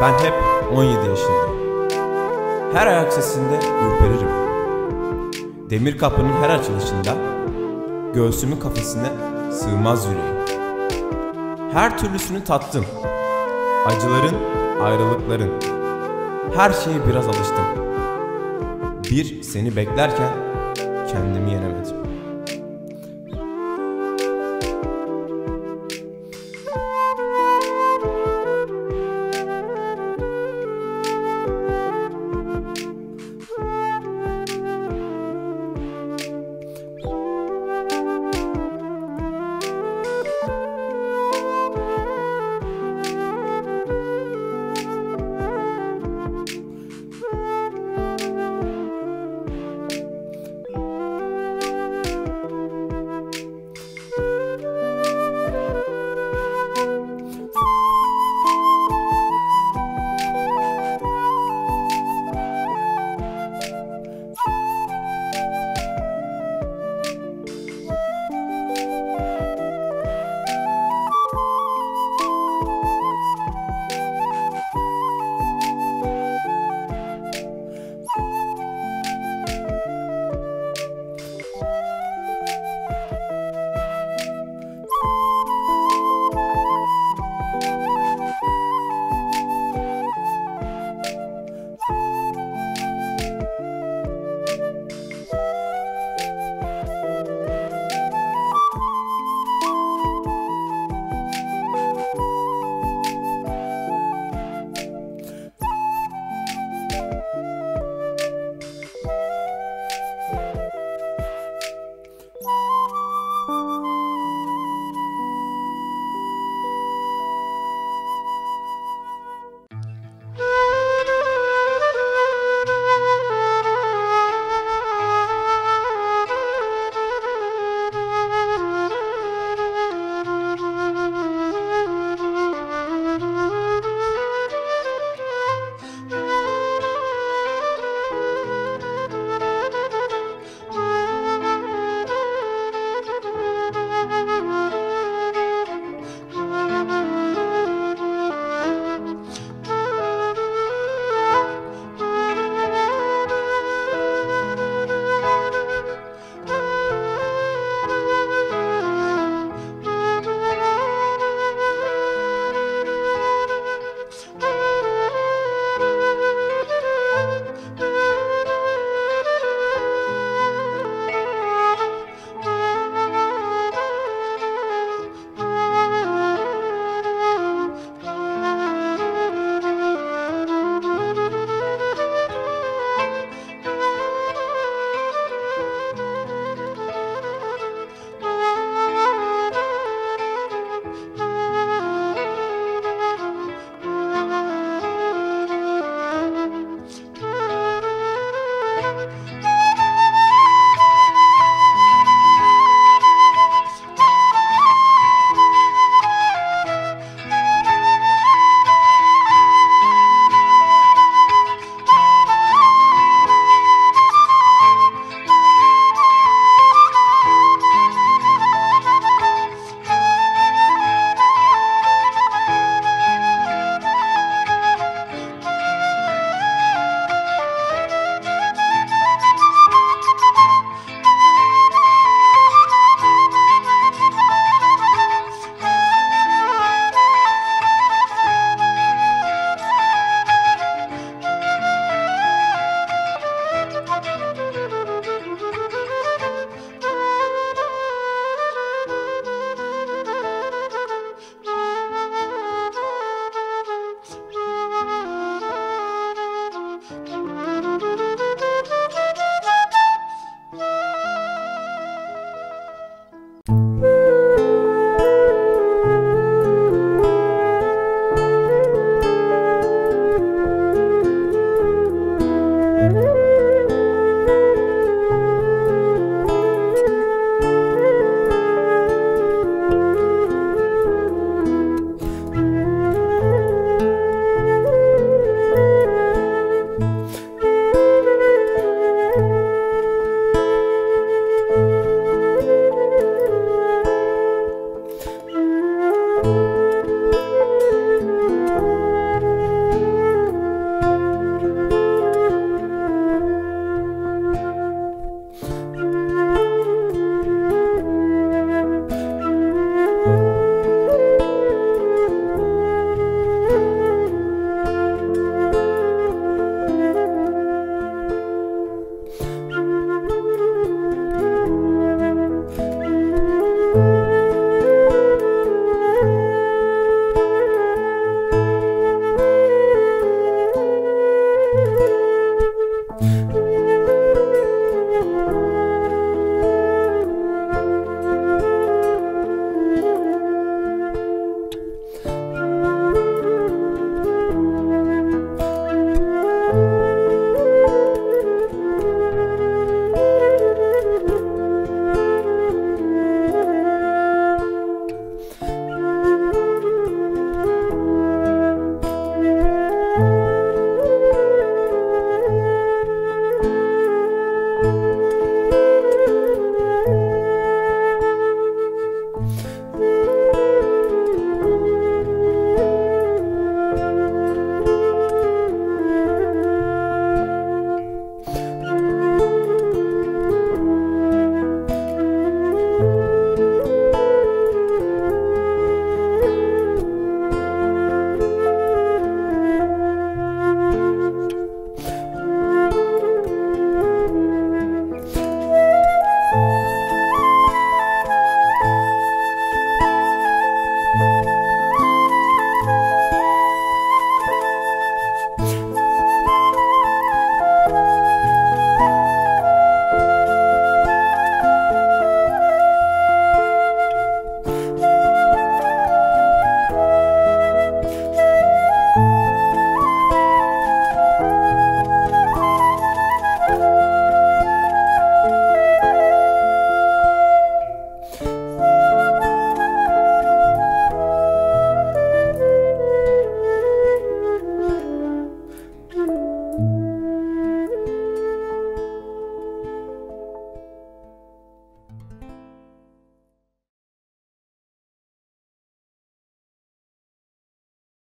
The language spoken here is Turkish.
Ben hep 17 yaşındayım. Her ayak sesinde ürperirim. Demir kapının her açılışında göğsümün kafesine sığmaz yüreğim. Her türlüsünü tattım. Acıların, ayrılıkların. Her şeye biraz alıştım. Bir seni beklerken kendimi yenemedim.